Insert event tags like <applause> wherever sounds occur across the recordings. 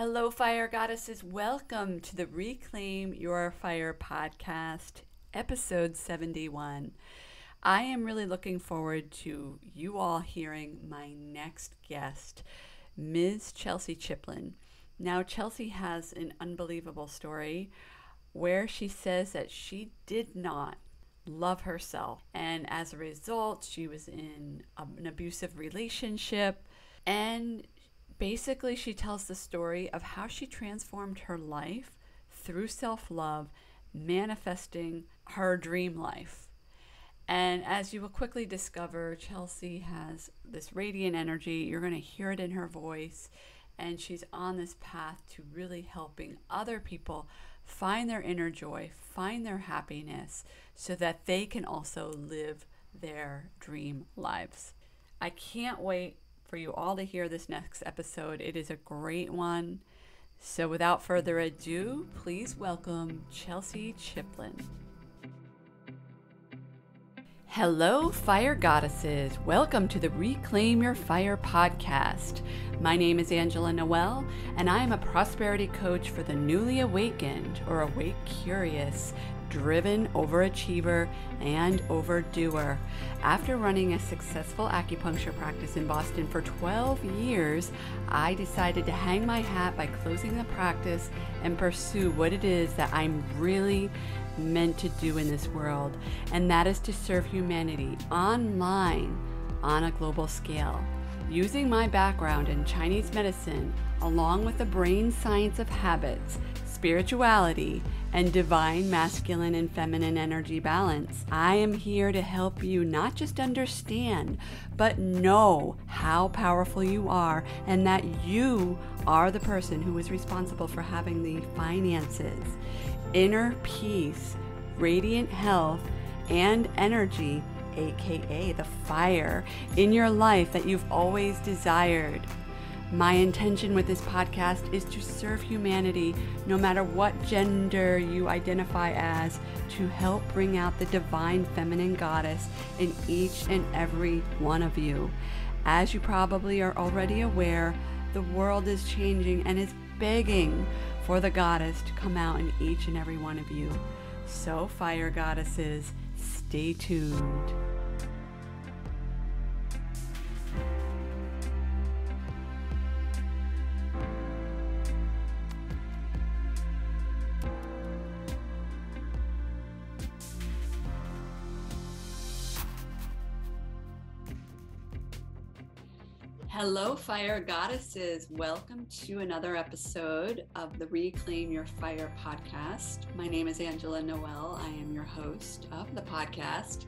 Hello, fire goddesses. Welcome to the Reclaim Your Fire podcast, episode 71. I am really looking forward to you all hearing my next guest, Ms. Chelsie Chiplin. Now, Chelsie has an unbelievable story where she says that she did not love herself, and as a result, she was in an abusive relationship and basically, she tells the story of how she transformed her life through self love, manifesting her dream life. And as you will quickly discover, Chelsie has this radiant energy. You're going to hear it in her voice. And she's on this path to really helping other people find their inner joy, find their happiness, so that they can also live their dream lives. I can't wait for you all to hear this next episode. It is a great one. So, without further ado, please welcome Chelsie Chiplin. Hello, fire goddesses. Welcome to the Reclaim Your Fire podcast. My name is Angela Noelle, and I am a prosperity coach for the newly awakened or awake curious driven overachiever and overdoer. After running a successful acupuncture practice in Boston for 12 years, I decided to hang my hat by closing the practice and pursue what it is that I'm really meant to do in this world, and that is to serve humanity online on a global scale. Using my background in Chinese medicine, along with the brain science of habits, spirituality, and divine masculine and feminine energy balance. I am here to help you not just understand, but know how powerful you are and that you are the person who is responsible for having the finances, inner peace, radiant health, and energy, aka the fire, in your life that you've always desired. My intention with this podcast is to serve humanity, no matter what gender you identify as, to help bring out the divine feminine goddess in each and every one of you. As you probably are already aware, the world is changing and is begging for the goddess to come out in each and every one of you. So, fire goddesses, stay tuned. Hello, fire goddesses. Welcome to another episode of the Reclaim Your Fire podcast. My name is Angela Noelle. I am your host of the podcast.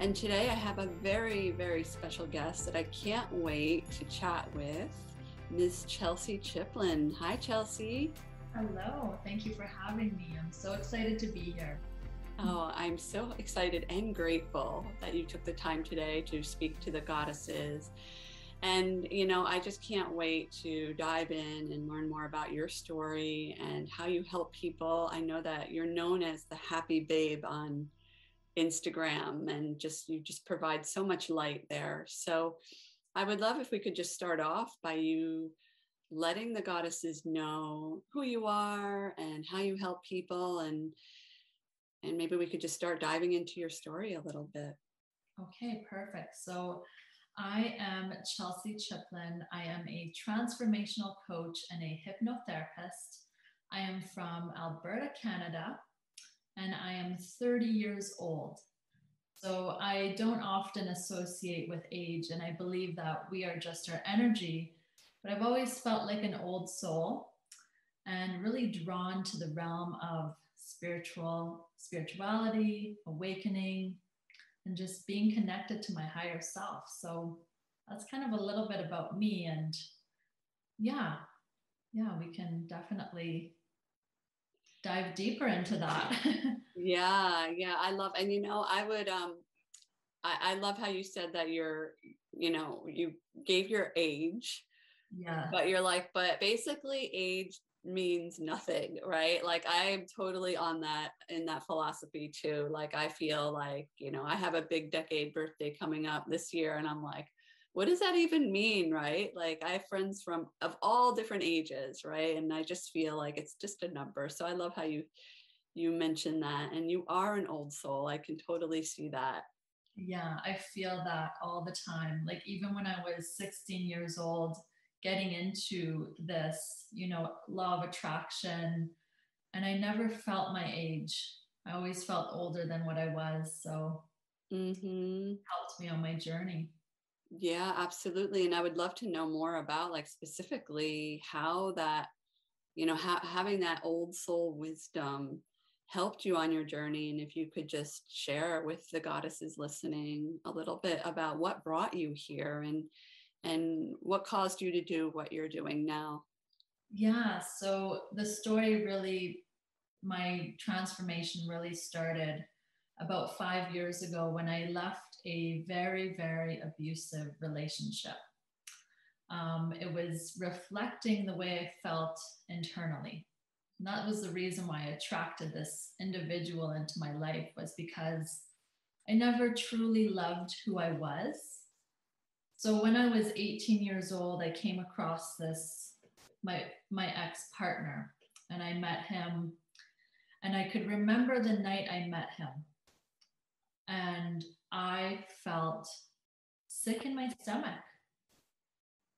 And today I have a very, very special guest that I can't wait to chat with, Ms. Chelsie Chiplin. Hi, Chelsie. Hello. Thank you for having me. I'm so excited to be here. Oh, I'm so excited and grateful that you took the time today to speak to the goddesses and, you know, I just can't wait to dive in and learn more about your story and how you help people. I know that you're known as the happy babe on Instagram and just you just provide so much light there. So I would love if we could just start off by you letting the goddesses know who you are and how you help people and and maybe we could just start diving into your story a little bit. Okay, perfect. So I am Chelsie Chiplin. I am a transformational coach and a hypnotherapist. I am from Alberta, Canada, and I am 30 years old. So I don't often associate with age, and I believe that we are just our energy. But I've always felt like an old soul and really drawn to the realm of spiritual spirituality, awakening, and just being connected to my higher self. So that's kind of a little bit about me. And yeah, yeah, we can definitely dive deeper into that. <laughs> yeah, yeah, I love, and you know, I would, um, I, I love how you said that you're, you know, you gave your age. Yeah. But you're like, but basically, age means nothing, right? Like I'm totally on that in that philosophy too. Like I feel like, you know, I have a big decade birthday coming up this year and I'm like, what does that even mean? Right? Like i have friends from of all different ages right? And i just feel like it's just a number. So i love how you you mentioned that and you are an old soul. I can totally see that. Yeah i feel that all the time. Like even when i was 16 years old getting into this you know law of attraction and i never felt my age i always felt older than what i was so mm-hmm. helped me on my journey yeah, absolutely. And I would love to know more about like specifically how that, you know, ha- having that old soul wisdom helped you on your journey. And if you could just share with the goddesses listening a little bit about what brought you here and and what caused you to do what you're doing now. Yeah, so the story really my transformation really started about five years ago when I left a very, very abusive relationship. Um, it was reflecting the way I felt internally. And that was the reason why I attracted this individual into my life was because I never truly loved who I was. So when I was 18 years old, I came across this my my ex-partner and I met him and I could remember the night I met him and I felt sick in my stomach.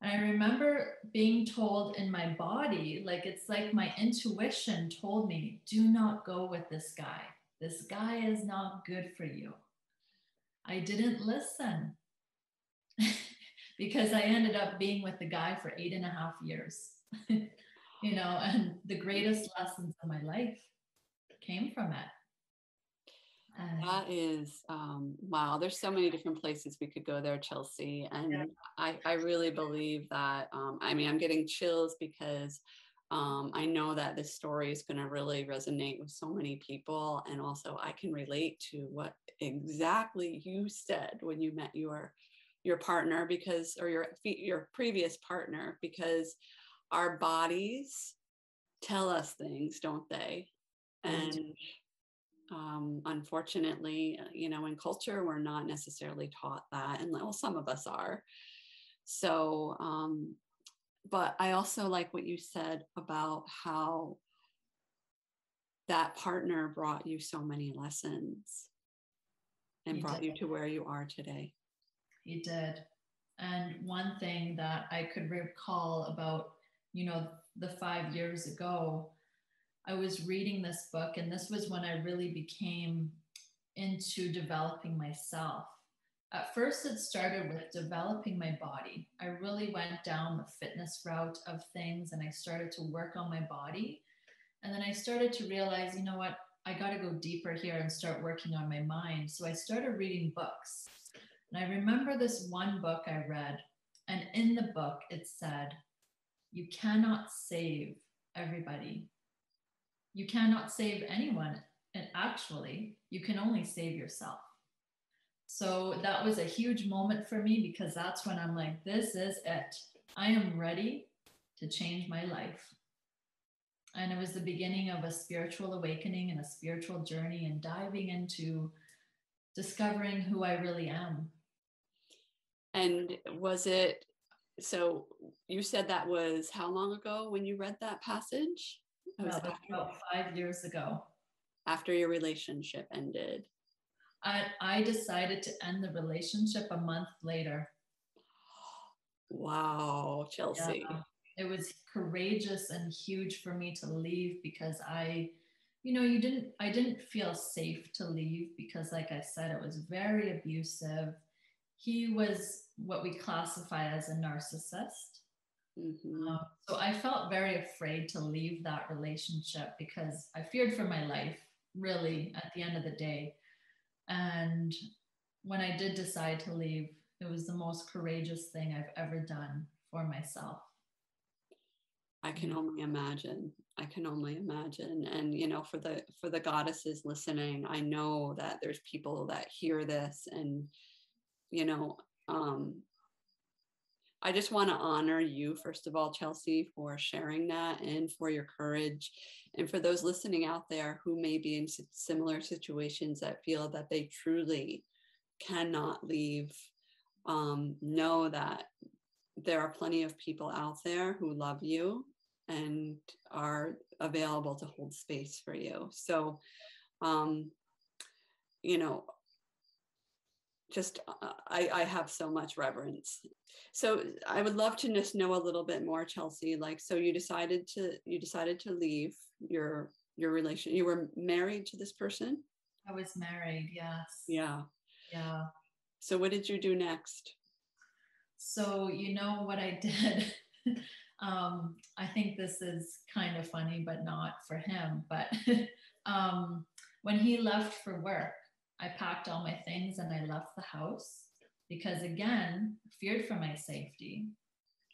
And I remember being told in my body, like it's like my intuition told me, do not go with this guy. This guy is not good for you. I didn't listen <laughs> because I ended up being with the guy for eight and a half years, <laughs> you know, and the greatest lessons of my life came from it. That is um, wow. There's so many different places we could go there, Chelsie, and yeah. I, I really believe that. Um, I mean, I'm getting chills because um, I know that this story is going to really resonate with so many people, and also I can relate to what exactly you said when you met your your partner because or your your previous partner because our bodies tell us things, don't they? And um, unfortunately, you know, in culture, we're not necessarily taught that, and well, some of us are. So, um, but I also like what you said about how that partner brought you so many lessons and he brought did. you to where you are today. He did. And one thing that I could recall about, you know, the five years ago I was reading this book, and this was when I really became into developing myself. At first, it started with developing my body. I really went down the fitness route of things and I started to work on my body. And then I started to realize, you know what, I got to go deeper here and start working on my mind. So I started reading books. And I remember this one book I read, and in the book it said, You cannot save everybody, you cannot save anyone. And actually, you can only save yourself. So that was a huge moment for me because that's when I'm like, this is it. I am ready to change my life. And it was the beginning of a spiritual awakening and a spiritual journey and diving into discovering who I really am. And was it so you said that was how long ago when you read that passage? was about five years ago. After your relationship ended. I, I decided to end the relationship a month later. Wow, Chelsie. Yeah, it was courageous and huge for me to leave because I, you know, you didn't, I didn't feel safe to leave because, like I said, it was very abusive. He was what we classify as a narcissist. Mm-hmm. Um, so I felt very afraid to leave that relationship because I feared for my life, really, at the end of the day. And when I did decide to leave, it was the most courageous thing I've ever done for myself. I can only imagine. I can only imagine. And you know, for the for the goddesses listening, I know that there's people that hear this and you know, um, I just want to honor you, first of all, Chelsie, for sharing that and for your courage. And for those listening out there who may be in similar situations that feel that they truly cannot leave um, know that there are plenty of people out there who love you and are available to hold space for you. So, um, you know, just uh, I, I have so much reverence. So I would love to just know a little bit more, Chelsie. Like, so you decided to you decided to leave your your relation. You were married to this person. I was married. Yes. Yeah. Yeah. So what did you do next? So you know what I did. <laughs> um, I think this is kind of funny, but not for him. But <laughs> um, when he left for work, I packed all my things and I left the house because, again, feared for my safety.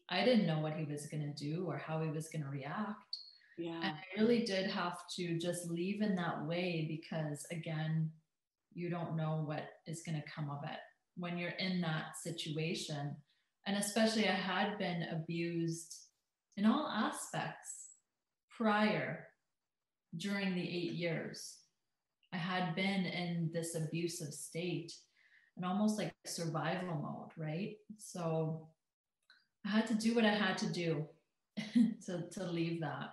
I didn't know what he was going to do or how he was going to react. Yeah. And I really did have to just leave in that way because, again, you don't know what is going to come of it when you're in that situation. And especially, I had been abused in all aspects prior during the eight years. I had been in this abusive state and almost like survival mode, right? So I had to do what I had to do <laughs> to, to leave that.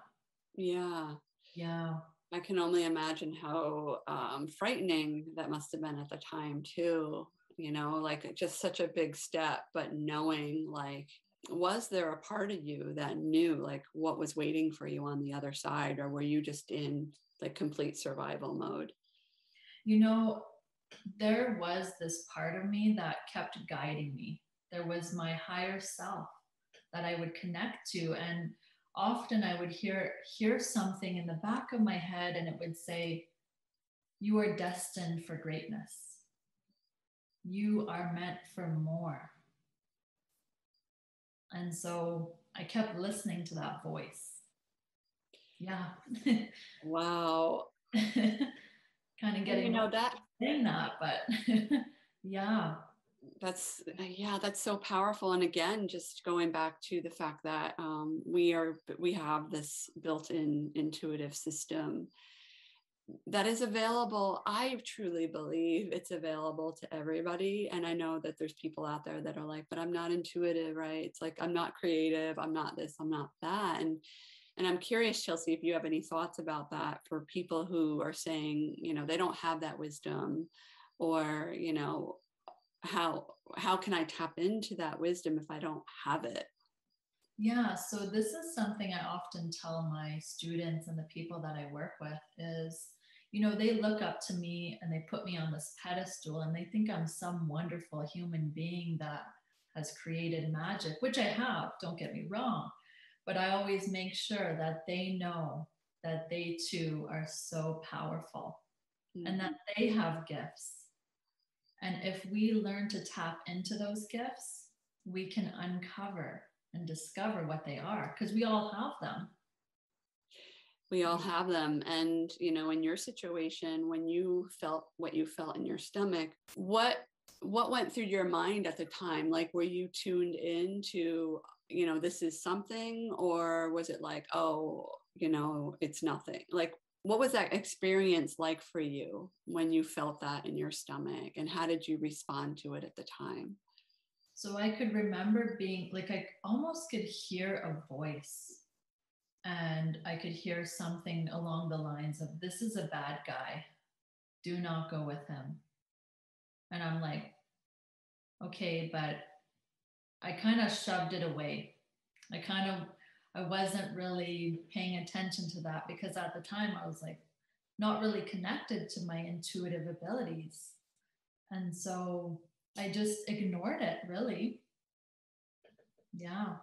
Yeah. Yeah. I can only imagine how um, frightening that must have been at the time, too. You know, like just such a big step, but knowing like was there a part of you that knew like what was waiting for you on the other side or were you just in like complete survival mode you know there was this part of me that kept guiding me there was my higher self that i would connect to and often i would hear hear something in the back of my head and it would say you are destined for greatness you are meant for more and so I kept listening to that voice. Yeah. <laughs> wow. <laughs> kind of getting you know that saying that, but <laughs> yeah. That's yeah, that's so powerful. And again, just going back to the fact that um, we are we have this built-in intuitive system that is available. I truly believe it's available to everybody. And I know that there's people out there that are like, but I'm not intuitive, right? It's like, I'm not creative. I'm not this, I'm not that. And and I'm curious, Chelsie, if you have any thoughts about that for people who are saying, you know, they don't have that wisdom or, you know, how how can I tap into that wisdom if I don't have it? Yeah, so this is something I often tell my students and the people that I work with is you know, they look up to me and they put me on this pedestal and they think I'm some wonderful human being that has created magic, which I have, don't get me wrong. But I always make sure that they know that they too are so powerful mm-hmm. and that mm-hmm. they have gifts. And if we learn to tap into those gifts, we can uncover and discover what they are because we all have them we all have them and you know in your situation when you felt what you felt in your stomach what what went through your mind at the time like were you tuned in to you know this is something or was it like oh you know it's nothing like what was that experience like for you when you felt that in your stomach and how did you respond to it at the time so i could remember being like i almost could hear a voice and I could hear something along the lines of, This is a bad guy. Do not go with him. And I'm like, Okay, but I kind of shoved it away. I kind of, I wasn't really paying attention to that because at the time I was like not really connected to my intuitive abilities. And so I just ignored it really. Yeah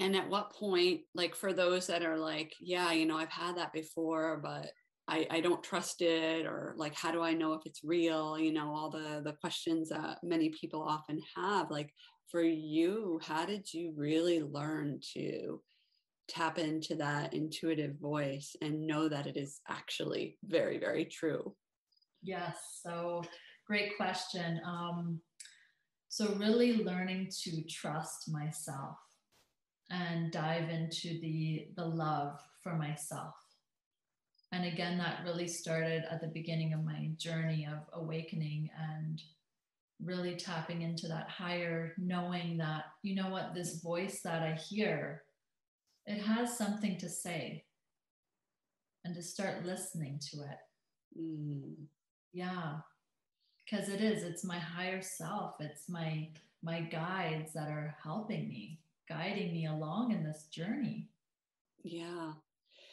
and at what point like for those that are like yeah you know i've had that before but I, I don't trust it or like how do i know if it's real you know all the the questions that many people often have like for you how did you really learn to tap into that intuitive voice and know that it is actually very very true? Yes so great question. Um so really learning to trust myself and dive into the the love for myself. And again that really started at the beginning of my journey of awakening and really tapping into that higher knowing that you know what this voice that i hear it has something to say. And to start listening to it. Mm. yeah. Because it is it's my higher self. It's my my guides that are helping me guiding me along in this journey. Yeah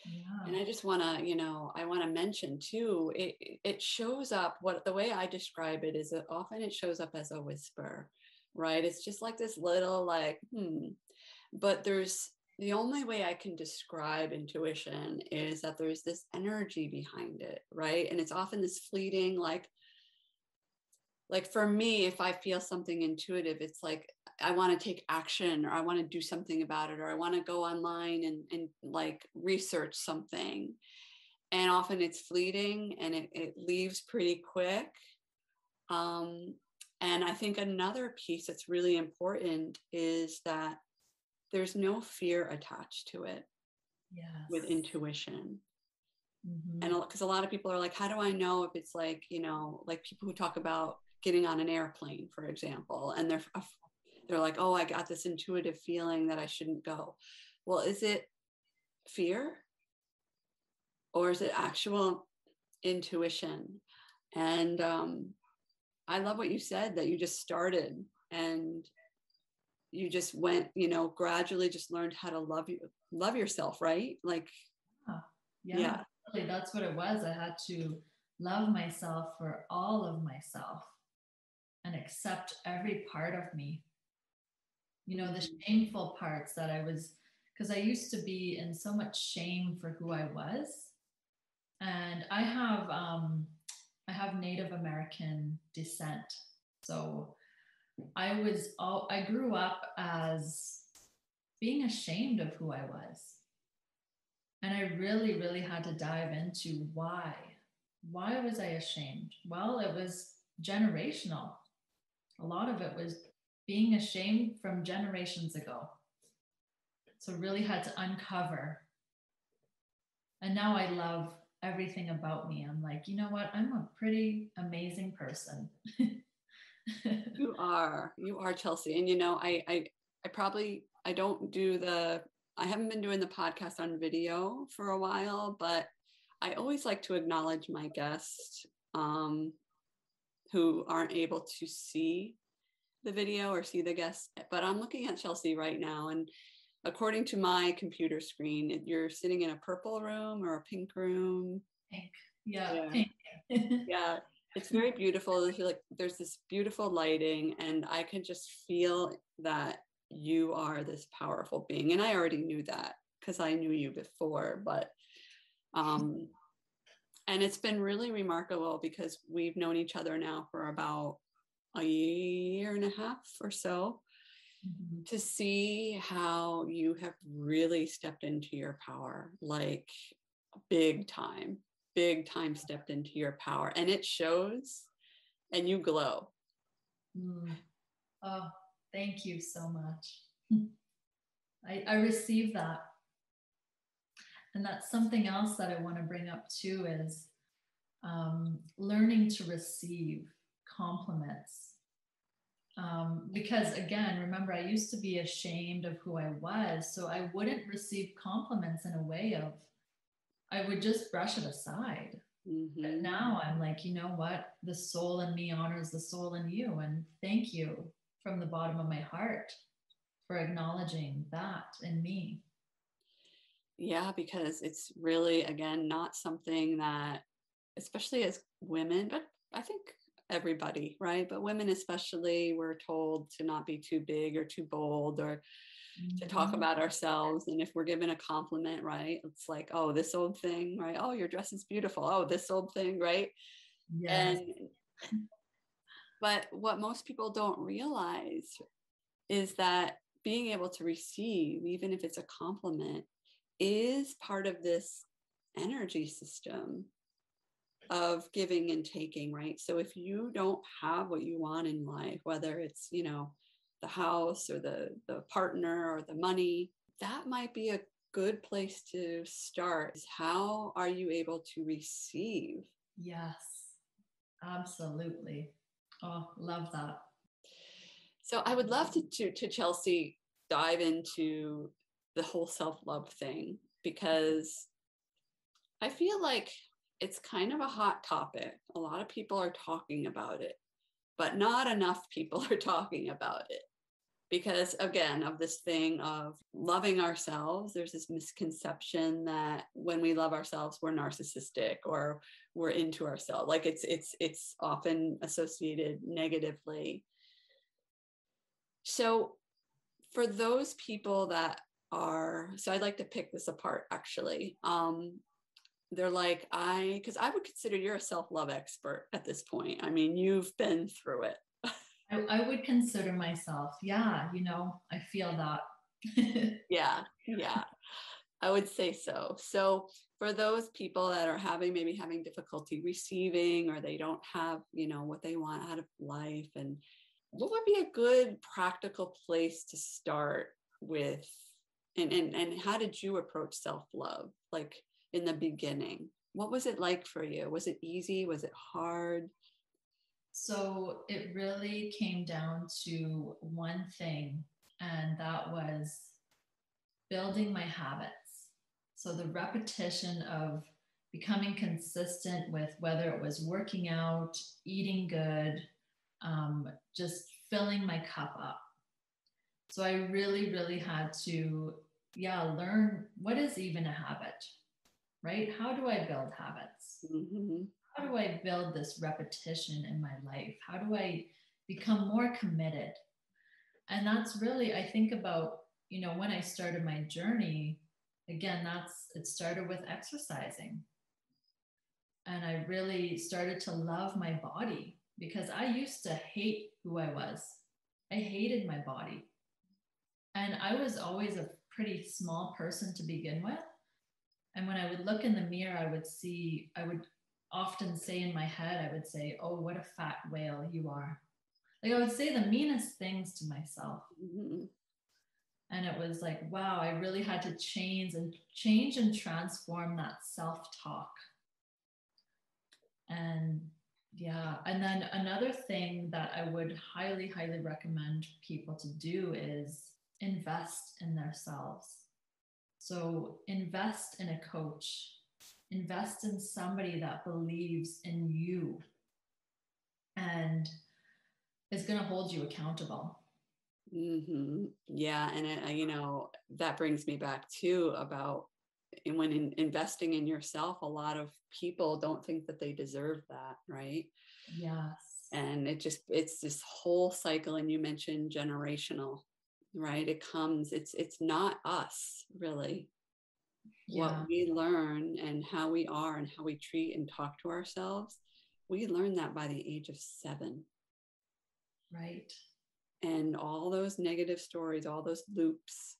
yeah. And I just want to, you know, I want to mention too, it, it shows up what the way I describe it is that often it shows up as a whisper, right? It's just like this little, like, hmm. But there's the only way I can describe intuition is that there's this energy behind it, right? And it's often this fleeting, like, like for me, if I feel something intuitive, it's like I want to take action or I want to do something about it or I want to go online and, and like research something. And often it's fleeting and it, it leaves pretty quick. Um, and I think another piece that's really important is that there's no fear attached to it yes. with intuition. Mm-hmm. And because a lot of people are like, how do I know if it's like, you know, like people who talk about getting on an airplane, for example, and they're they're like, oh, I got this intuitive feeling that I shouldn't go. Well, is it fear or is it actual intuition? And um, I love what you said that you just started and you just went, you know, gradually just learned how to love you, love yourself, right? Like, yeah, yeah. Really, that's what it was. I had to love myself for all of myself and accept every part of me you know, the shameful parts that I was, because I used to be in so much shame for who I was. And I have, um, I have Native American descent. So I was, all, I grew up as being ashamed of who I was. And I really, really had to dive into why. Why was I ashamed? Well, it was generational. A lot of it was being ashamed from generations ago. So, really had to uncover. And now I love everything about me. I'm like, you know what? I'm a pretty amazing person. <laughs> you are. You are, Chelsie. And you know, I, I I probably I don't do the I haven't been doing the podcast on video for a while, but I always like to acknowledge my guests um, who aren't able to see the video or see the guests, but I'm looking at Chelsie right now. And according to my computer screen, you're sitting in a purple room or a pink room. Pink. Yeah. Yeah. <laughs> Pink. <laughs> yeah. It's very beautiful. There's like there's this beautiful lighting, and I can just feel that you are this powerful being. And I already knew that because I knew you before, but um <laughs> and it's been really remarkable because we've known each other now for about a year and a half or so mm-hmm. to see how you have really stepped into your power like big time big time stepped into your power. And it shows and you glow. Mm. oh thank you so much. <laughs> I, I receive that. And that's something else that i want to bring up too is um, learning to receive compliments. Um, because again, remember, I used to be ashamed of who I was. So I wouldn't receive compliments in a way of, I would just brush it aside. Mm-hmm. But now I'm like, you know what? The soul in me honors the soul in you. And thank you from the bottom of my heart for acknowledging that in me. Yeah, because it's really, again, not something that, especially as women, but I think everybody, right? But women, especially, we're told to not be too big or too bold or mm-hmm. to talk mm-hmm. about ourselves. And if we're given a compliment, right, it's like, oh, this old thing, right? Oh, your dress is beautiful. Oh, this old thing, right? Yes. And, but what most people don't realize is that being able to receive, even if it's a compliment, is part of this energy system of giving and taking, right? So if you don't have what you want in life, whether it's, you know, the house or the the partner or the money, that might be a good place to start. Is how are you able to receive? Yes. Absolutely. Oh, love that. So I would love to, to, to Chelsie dive into the whole self-love thing because I feel like it's kind of a hot topic. A lot of people are talking about it, but not enough people <laughs> are talking about it. Because again, of this thing of loving ourselves, there's this misconception that when we love ourselves, we're narcissistic or we're into ourselves. Like it's it's it's often associated negatively. So for those people that are so I'd like to pick this apart actually. Um, they're like i because i would consider you're a self-love expert at this point. I mean you've been through it. I, I would consider myself yeah you know i feel that. <laughs> Yeah yeah. I would say so. So for those people that are having maybe having difficulty receiving or they don't have you know what they want out of life and what would be a good practical place to start with? And and, and how did you approach self-love? Like in the beginning. What was it like for you? Was it easy? Was it hard? So it really came down to one thing, and that was building my habits. So the repetition of becoming consistent with whether it was working out, eating good, um, just filling my cup up. So I really, really had to, yeah, learn what is even a habit right? How do I build habits? Mm-hmm. How do I build this repetition in my life? How do I become more committed? And that's really, I think about, you know, when I started my journey, again, that's it started with exercising. And I really started to love my body because I used to hate who I was. I hated my body. And I was always a pretty small person to begin with. And when I would look in the mirror, I would see, I would often say in my head, I would say, Oh, what a fat whale you are. Like I would say the meanest things to myself. Mm-hmm. And it was like, wow, I really had to change and change and transform that self talk. And yeah, and then another thing that I would highly, highly recommend people to do is invest in themselves so invest in a coach, invest in somebody that believes in you and is going to hold you accountable. Mm-hmm. Yeah. And, it, you know, that brings me back too about when in, investing in yourself, a lot of people don't think that they deserve that, right? Yes. And it just, it's this whole cycle. And you mentioned generational right? It comes it's it's not us really. Yeah. what we learn and how we are and how we treat and talk to ourselves we learn that by the age of seven. Right. And all those negative stories all those loops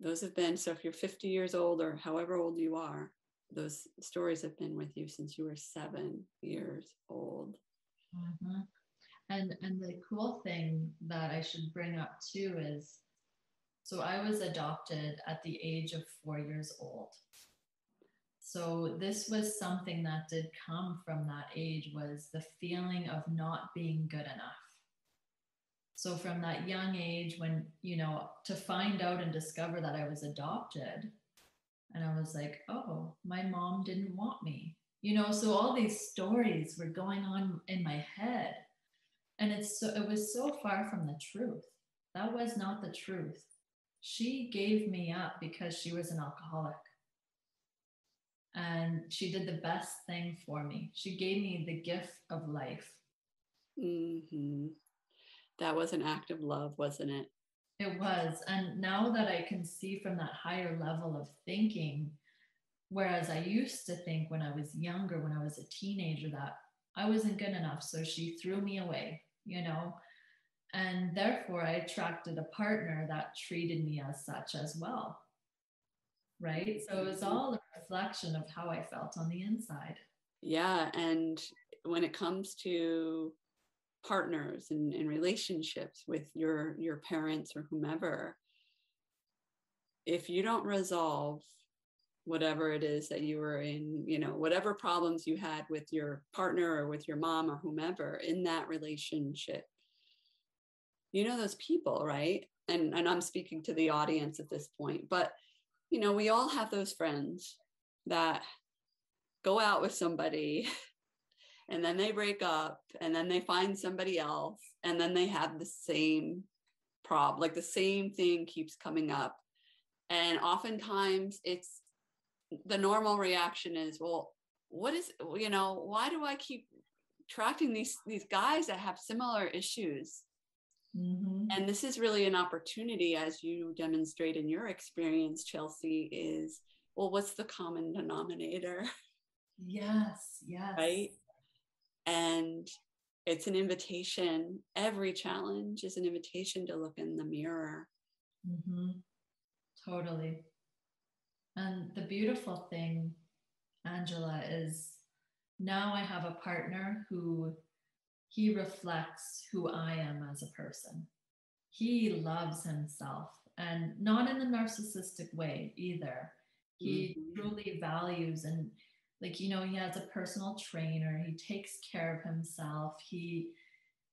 those have been so if you're 50 years old or however old you are those stories have been with you since you were seven years old. Mm-hmm. And and the cool thing that I should bring up too is so I was adopted at the age of 4 years old. So this was something that did come from that age was the feeling of not being good enough. So from that young age when, you know, to find out and discover that I was adopted and I was like, "Oh, my mom didn't want me." You know, so all these stories were going on in my head and it's so it was so far from the truth. That was not the truth. She gave me up because she was an alcoholic. And she did the best thing for me. She gave me the gift of life. Mm-hmm. that was an act of love wasn't it? It was. And now that i can see from that higher level of thinking whereas i used to think when i was younger when i was a teenager that I wasn't good enough. So she threw me away, you know. And therefore, I attracted a partner that treated me as such as well. Right. So it was mm-hmm. all a reflection of how I felt on the inside. Yeah. And when it comes to partners and, and relationships with your your parents or whomever if you don't resolve whatever it is that you were in, you know, whatever problems you had with your partner or with your mom or whomever in that relationship. You know, those people, right? And, and I'm speaking to the audience at this point, but, you know, we all have those friends that go out with somebody <laughs> and then they break up and then they find somebody else and then they have the same problem like the same thing keeps coming up and oftentimes it's the normal reaction is well what is you know why do i keep attracting these these guys that have similar issues? Mm-hmm. and this is really an opportunity as you demonstrate in your experience chelsie is well what's the common denominator? Yes <laughs> yes. Right? And it's an invitation. Every challenge is an invitation to look in the mirror. Mm-hmm. totally and the beautiful thing angela is now i have a partner who he reflects who i am as a person. He loves himself and not in a narcissistic way either. He mm-hmm. truly values and like you know he has a personal trainer. He takes care of himself. He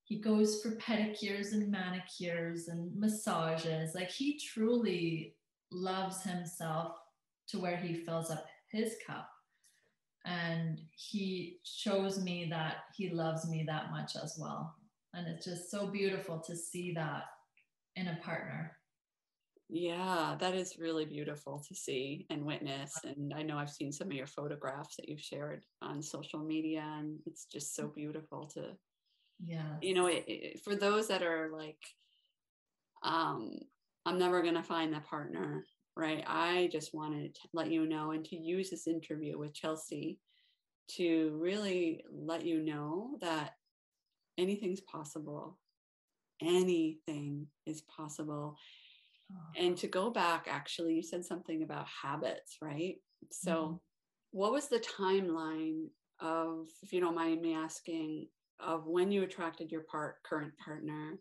he goes for pedicures and manicures and massages. Like he truly loves himself to where he fills up his cup. And he shows me that he loves me that much as well. And it's just so beautiful to see that in a partner. Yeah, that is really beautiful to see and witness. And I know I've seen some of your photographs that you've shared on social media, and it's just so beautiful to, yeah, you know, it, it, for those that are like, um, I'm never going to find that partner, right? I just wanted to let you know and to use this interview with Chelsie to really let you know that anything's possible. Anything is possible and to go back, actually, you said something about habits, right? So, mm-hmm. what was the timeline of, if you don't mind me asking, of when you attracted your part, current partner?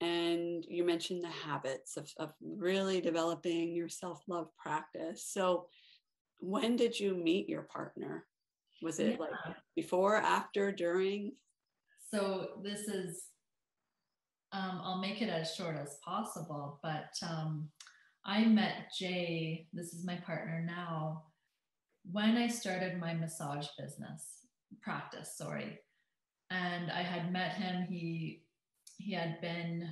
And you mentioned the habits of, of really developing your self love practice. So, when did you meet your partner? Was it yeah. like before, after, during? So, this is um, I'll make it as short as possible, but um, I met Jay, this is my partner now, when I started my massage business practice, sorry. And I had met him, he he had been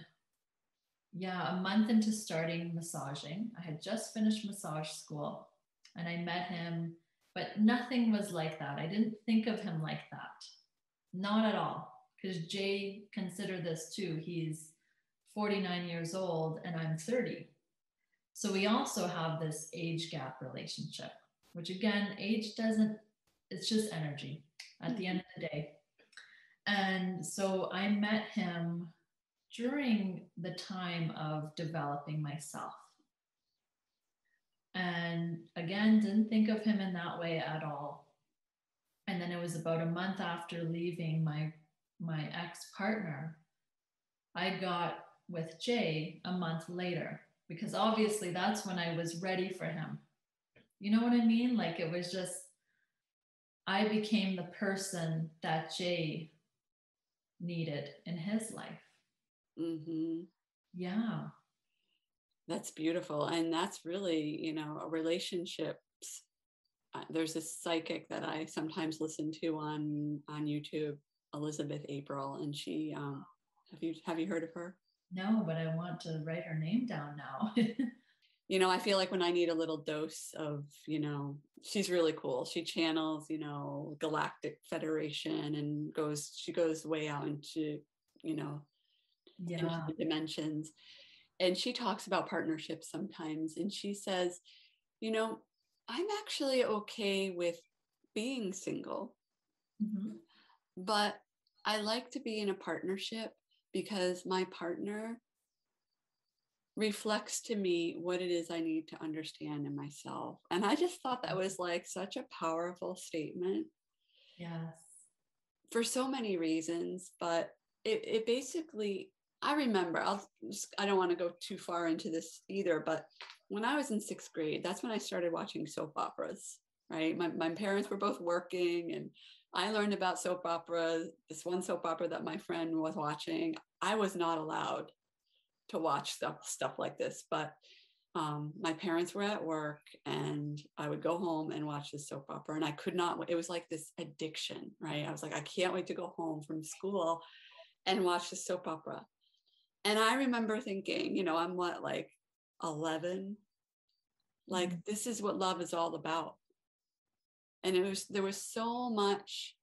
yeah, a month into starting massaging. I had just finished massage school and I met him, but nothing was like that. I didn't think of him like that. Not at all because Jay considered this too. He's 49 years old and I'm 30. So we also have this age gap relationship, which again, age doesn't, it's just energy at the end of the day. And so I met him during the time of developing myself. And again, didn't think of him in that way at all. And then it was about a month after leaving my my ex partner, I got with Jay a month later because obviously that's when I was ready for him. You know what I mean? Like it was just, I became the person that Jay needed in his life. Mm-hmm. Yeah. That's beautiful. And that's really, you know, a relationships. Uh, there's a psychic that I sometimes listen to on on YouTube Elizabeth April, and she um, have you have you heard of her? No, but I want to write her name down now. <laughs> you know, I feel like when I need a little dose of, you know, she's really cool. She channels, you know, Galactic Federation and goes, she goes way out into, you know, yeah. dimensions. And she talks about partnerships sometimes. And she says, you know, I'm actually okay with being single. Mm-hmm. But I like to be in a partnership because my partner reflects to me what it is I need to understand in myself. And I just thought that was like such a powerful statement. Yes. For so many reasons, but it, it basically, I remember, I'll I don't want to go too far into this either, but when I was in sixth grade, that's when I started watching soap operas, right? My, my parents were both working and I learned about soap operas. this one soap opera that my friend was watching. I was not allowed to watch stuff, stuff like this, but um, my parents were at work and I would go home and watch the soap opera and I could not, it was like this addiction, right? I was like, I can't wait to go home from school and watch the soap opera. And I remember thinking, you know, I'm what, like 11? Like, mm-hmm. this is what love is all about. And it was, there was so much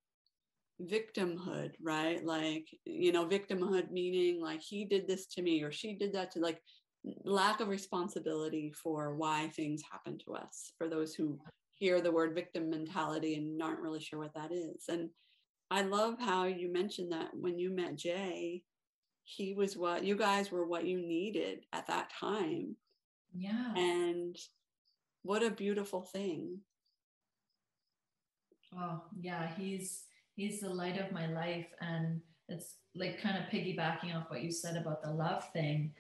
victimhood, right? Like, you know, victimhood meaning like he did this to me or she did that to like lack of responsibility for why things happen to us for those who hear the word victim mentality and aren't really sure what that is and i love how you mentioned that when you met jay he was what you guys were what you needed at that time. Yeah. And what a beautiful thing. Oh yeah he's he's the light of my life. And it's like kind of piggybacking off what you said about the love thing.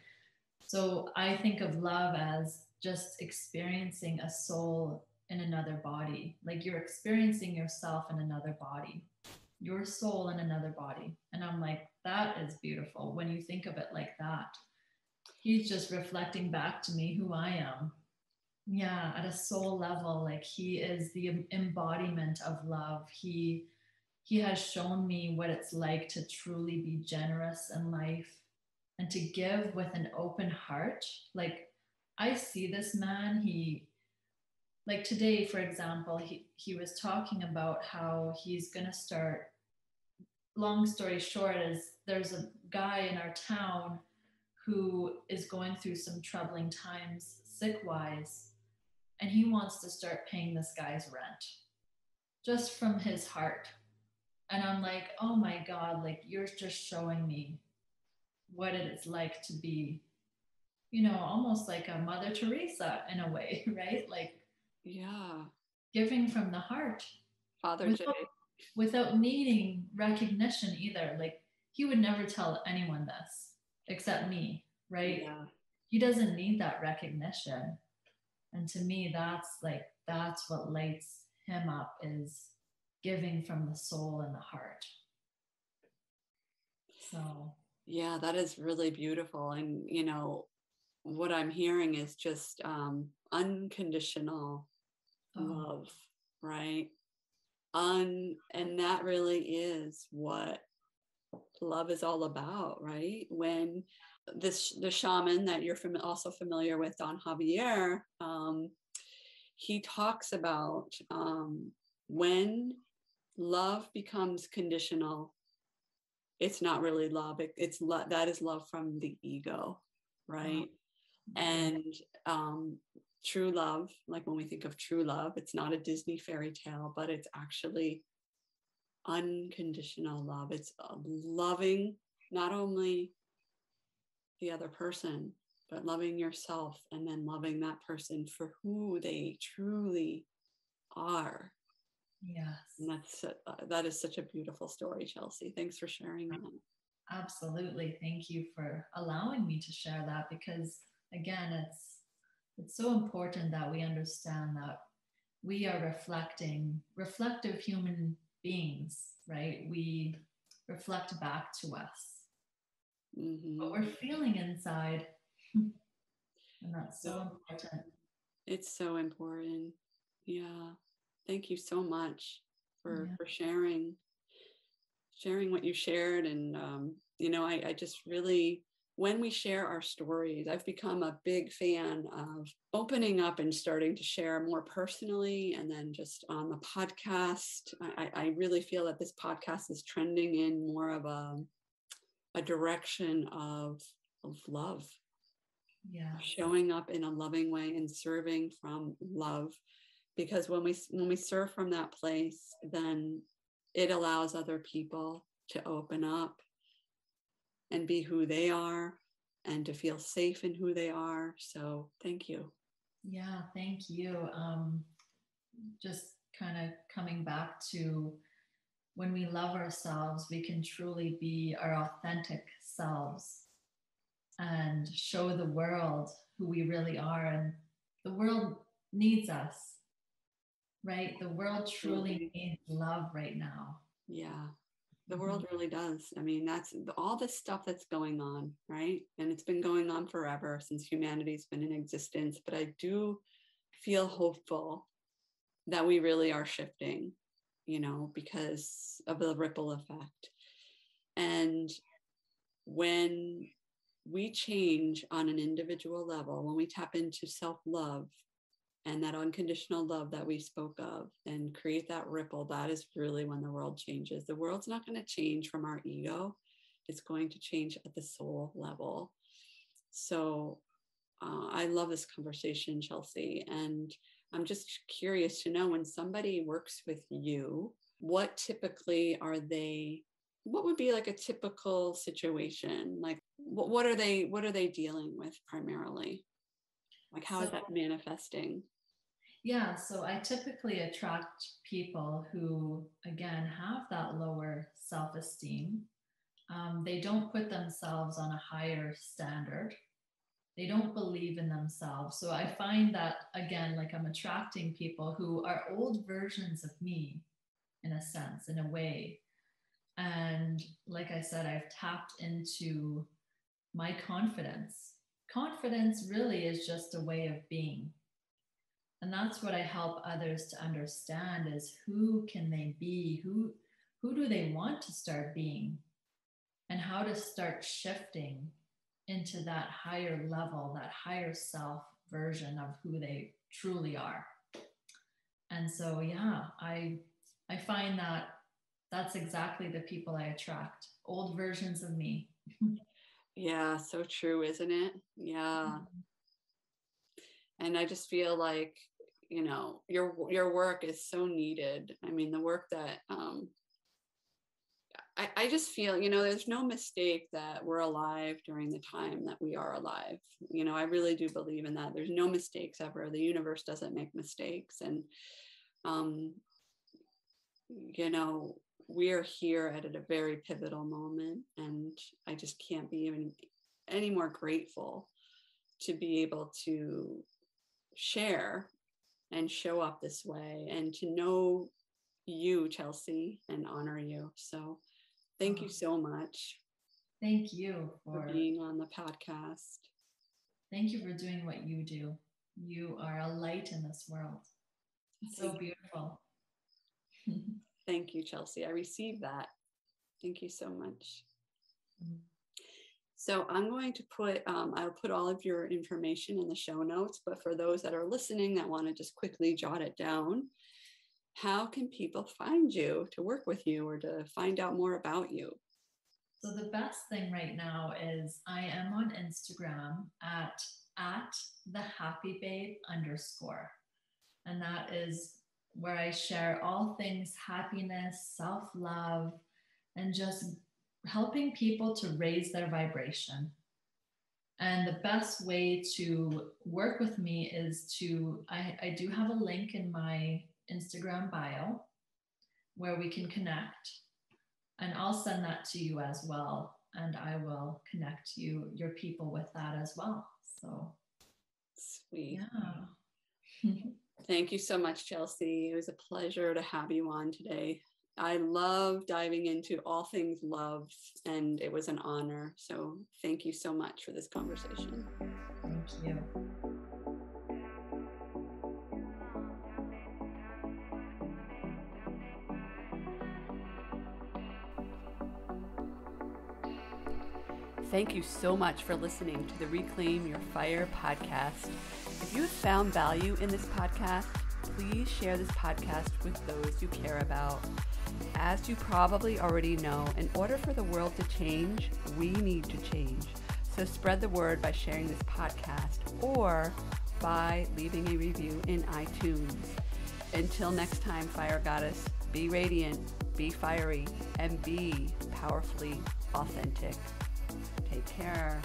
So I think of love as just experiencing a soul in another body. Like you're experiencing yourself in another body, your soul in another body. And I'm like, that is beautiful when you think of it like that. He's just reflecting back to me who I am. Yeah, at a soul level, like he is the embodiment of love. He he has shown me what it's like to truly be generous in life and to give with an open heart. Like I see this man, he like today, for example, he, he was talking about how he's gonna start. Long story short, is there's a guy in our town who is going through some troubling times sick wise, and he wants to start paying this guy's rent just from his heart. And I'm like, oh my God, like you're just showing me what it is like to be, you know, almost like a Mother Teresa in a way, <laughs> right? Like, yeah, giving from the heart. Father without, without needing recognition either. Like, he would never tell anyone this except me, right? Yeah. He doesn't need that recognition. And to me, that's like, that's what lights him up is giving from the soul and the heart. So yeah, that is really beautiful. And, you know, what I'm hearing is just um, unconditional oh. love, right? Un, and that really is what love is all about, right? When this the shaman that you're fam- also familiar with, Don Javier, um, he talks about um, when love becomes conditional it's not really love it, it's love that is love from the ego right oh. and um true love like when we think of true love it's not a disney fairy tale but it's actually unconditional love it's loving not only the other person but loving yourself and then loving that person for who they truly are Yes. And that's uh, that is such a beautiful story, Chelsie. Thanks for sharing that. Absolutely. Thank you for allowing me to share that because again, it's it's so important that we understand that we are reflecting reflective human beings, right? We reflect back to us. Mm-hmm. What we're feeling inside. and that's so important. It's so important. Yeah thank you so much for yeah. for sharing sharing what you shared and um, you know I, I just really when we share our stories i've become a big fan of opening up and starting to share more personally and then just on the podcast. I, I really feel that this podcast is trending in more of a, a direction of of love. Yeah. Showing up in a loving way and serving from love. Because when we when we serve from that place then it allows other people to open up and be who they are and to feel safe in who they are. So thank you. Yeah thank you. Um, just kind of coming back to when we love ourselves we can truly be our authentic selves and show the world who we really are. And the world needs us, right? The world truly needs love right now. Yeah, the world mm-hmm. really does. I mean, that's all this stuff that's going on, right? And it's been going on forever since humanity's been in existence. But I do feel hopeful that we really are shifting, you know, because of the ripple effect. And when we change on an individual level, when we tap into self love and that unconditional love that we spoke of and create that ripple, that is really when the world changes. The world's not going to change from our ego, it's going to change at the soul level. So uh, I love this conversation, Chelsie. And I'm just curious to know when somebody works with you, what typically are they? What would be like a typical situation? Like, what, what are they? What are they dealing with primarily? Like, how so, is that manifesting? Yeah, so I typically attract people who, again, have that lower self esteem. Um, they don't put themselves on a higher standard. They don't believe in themselves. So I find that, again, like I'm attracting people who are old versions of me, in a sense, in a way. And like I said, I've tapped into my confidence. Confidence really is just a way of being and that's what i help others to understand is who can they be? Who who do they want to start being? And how to start shifting into that higher level that higher self version of who they truly are. And so yeah i i find that that's exactly the people i attract old versions of me. Yeah so true isn't it? Yeah. Mm-hmm. and i just feel like you know your your work is so needed. I mean the work that um I, I just feel you know there's no mistake that we're alive during the time that we are alive. You know i really do believe in that. There's no mistakes ever. The universe doesn't make mistakes. And um you know we're here at a very pivotal moment. And i just can't be even any more grateful to be able to share and show up this way and to know you, Chelsie, and honor you. So thank you so much. Thank you for, for being on the podcast. Thank you for doing what you do. You are a light in this world. It's so beautiful. <laughs> Thank you, Chelsie. I received that. Thank you so much. Mm-hmm. So I'm going to put, um, I'll put all of your information in the show notes, but for those that are listening that want to just quickly jot it down, how can people find you to work with you or to find out more about you? So the best thing right now is I am on Instagram at at the happy babe underscore. And that is where I share all things happiness, self-love, and just helping people to raise their vibration. And the best way to work with me is to, I, I do have a link in my Instagram bio where we can connect. And I'll send that to you as well. And I will connect you, your people with that as well. So sweet. Yeah. Thank you so much, Chelsie. It was a pleasure to have you on today. I love diving into all things love, and it was an honor. So, thank you so much for this conversation. Thank you. Thank you so much for listening to the Reclaim Your Fire podcast. If you have found value in this podcast, please share this podcast with those you care about. As you probably already know, in order for the world to change, we need to change. So spread the word by sharing this podcast or by leaving a review in iTunes. Until next time, Fire Goddess, be radiant, be fiery, and be powerfully authentic. Take care.